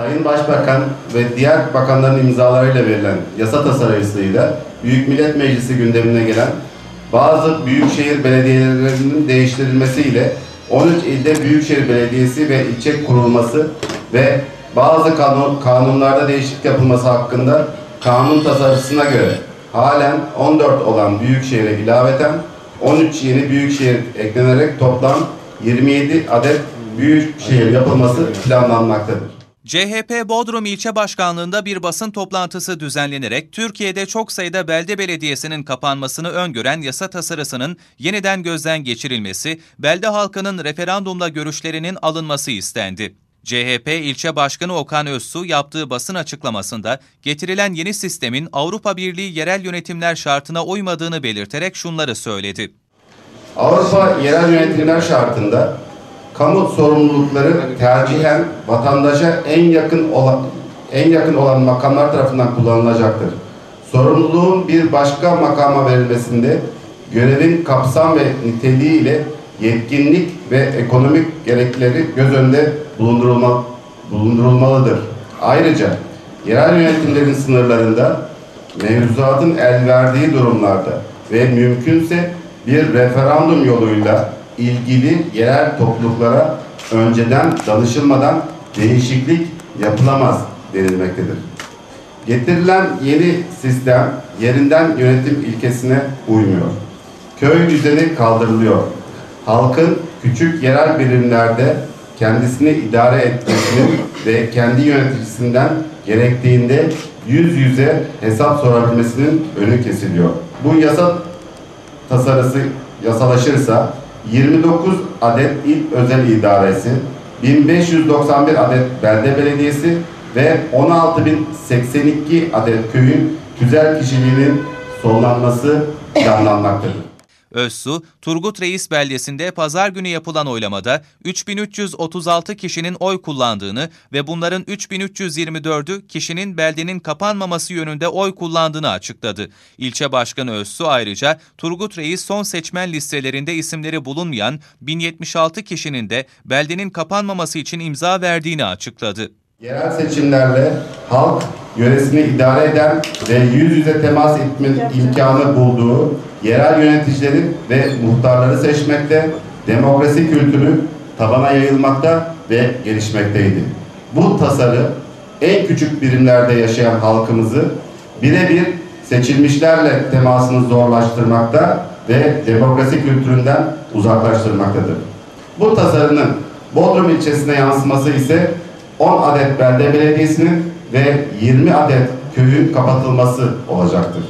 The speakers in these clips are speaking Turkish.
Sayın Başbakan ve diğer bakanların imzalarıyla verilen yasa tasarısıyla Büyük Millet Meclisi gündemine gelen bazı büyükşehir belediyelerinin değiştirilmesiyle 13 ilde büyükşehir belediyesi ve ilçe kurulması ve bazı kanun, kanunlarda değişiklik yapılması hakkında kanun tasarısına göre halen 14 olan büyükşehire ilaveten 13 yeni büyükşehir eklenerek toplam 27 adet büyükşehir yapılması planlanmaktadır. CHP Bodrum İlçe Başkanlığı'nda bir basın toplantısı düzenlenerek Türkiye'de çok sayıda belde belediyesinin kapanmasını öngören yasa tasarısının yeniden gözden geçirilmesi, belde halkının referandumla görüşlerinin alınması istendi. CHP ilçe başkanı Okan Özsu yaptığı basın açıklamasında getirilen yeni sistemin Avrupa Birliği yerel yönetimler şartına uymadığını belirterek şunları söyledi. Avrupa yerel yönetimler şartında kamu sorumlulukları tercihen vatandaşa en yakın olan en yakın olan makamlar tarafından kullanılacaktır. Sorumluluğun bir başka makama verilmesinde görevin kapsam ve niteliği ile yetkinlik ve ekonomik gerekleri göz önünde bulundurulma, bulundurulmalıdır. Ayrıca yerel yönetimlerin sınırlarında mevzuatın el verdiği durumlarda ve mümkünse bir referandum yoluyla ilgili yerel topluluklara önceden danışılmadan değişiklik yapılamaz denilmektedir. Getirilen yeni sistem yerinden yönetim ilkesine uymuyor. Köy düzeni kaldırılıyor. Halkın küçük yerel birimlerde kendisini idare etmesinin ve kendi yöneticisinden gerektiğinde yüz yüze hesap sorabilmesinin önü kesiliyor. Bu yasa tasarısı yasalaşırsa 29 adet il özel idaresi, 1591 adet belde belediyesi ve 16.082 adet köyün tüzel kişiliğinin sonlanması planlanmaktadır. Özsu, Turgut Reis beldesinde pazar günü yapılan oylamada 3336 kişinin oy kullandığını ve bunların 3324'ü kişinin beldenin kapanmaması yönünde oy kullandığını açıkladı. İlçe Başkanı Özsu ayrıca Turgut Reis son seçmen listelerinde isimleri bulunmayan 1076 kişinin de beldenin kapanmaması için imza verdiğini açıkladı. Yerel seçimlerle halk yöresini idare eden ve yüz yüze temas etme imkanı bulduğu yerel yöneticilerin ve muhtarları seçmekte, demokrasi kültürü tabana yayılmakta ve gelişmekteydi. Bu tasarı en küçük birimlerde yaşayan halkımızı birebir seçilmişlerle temasını zorlaştırmakta ve demokrasi kültüründen uzaklaştırmaktadır. Bu tasarının Bodrum ilçesine yansıması ise 10 adet belde belediyesinin ve 20 adet köyün kapatılması olacaktır.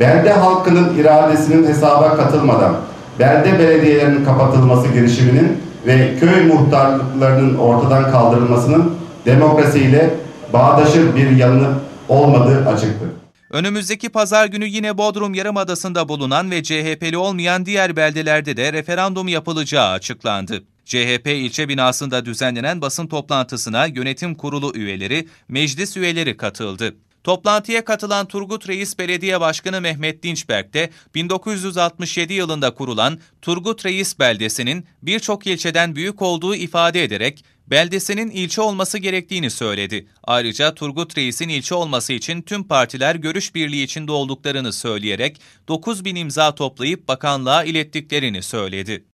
Belde halkının iradesinin hesaba katılmadan belde belediyelerinin kapatılması girişiminin ve köy muhtarlıklarının ortadan kaldırılmasının demokrasiyle bağdaşır bir yanı olmadığı açıktır. Önümüzdeki pazar günü yine Bodrum Yarımadası'nda bulunan ve CHP'li olmayan diğer beldelerde de referandum yapılacağı açıklandı. CHP ilçe binasında düzenlenen basın toplantısına yönetim kurulu üyeleri, meclis üyeleri katıldı. Toplantıya katılan Turgut Reis Belediye Başkanı Mehmet Dinçberk de 1967 yılında kurulan Turgut Reis beldesinin birçok ilçeden büyük olduğu ifade ederek beldesinin ilçe olması gerektiğini söyledi. Ayrıca Turgut Reis'in ilçe olması için tüm partiler görüş birliği içinde olduklarını söyleyerek 9 bin imza toplayıp bakanlığa ilettiklerini söyledi.